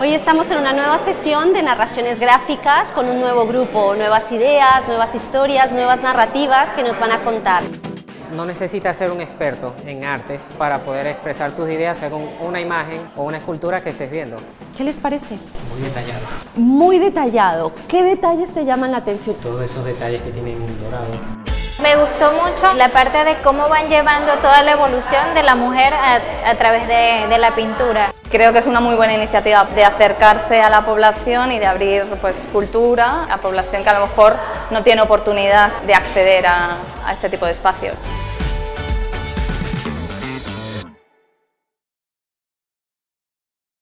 Hoy estamos en una nueva sesión de narraciones gráficas con un nuevo grupo, nuevas ideas, nuevas historias, nuevas narrativas que nos van a contar. No necesitas ser un experto en artes para poder expresar tus ideas según una imagen o una escultura que estés viendo. ¿Qué les parece? Muy detallado. Muy detallado. ¿Qué detalles te llaman la atención? Todos esos detalles que tienen dorado. Me gustó mucho la parte de cómo van llevando toda la evolución de la mujer a, través de, la pintura. Creo que es una muy buena iniciativa de acercarse a la población y de abrir pues, cultura a población que a lo mejor no tiene oportunidad de acceder a este tipo de espacios.